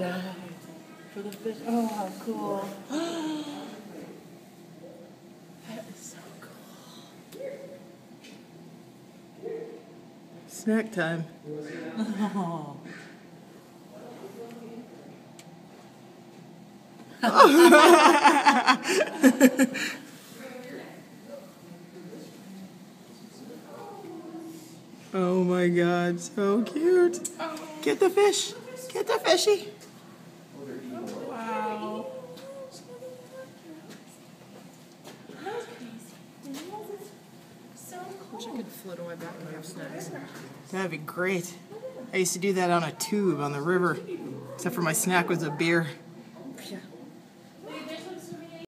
Dive for the fish. Oh, how cool. that is so cool. Snack time. Oh. oh my god, so cute. Get the fish. Get the fishy. Wish I could float on my back and have snacks. That'd be great. I used to do that on a tube on the river, except for my snack was a beer.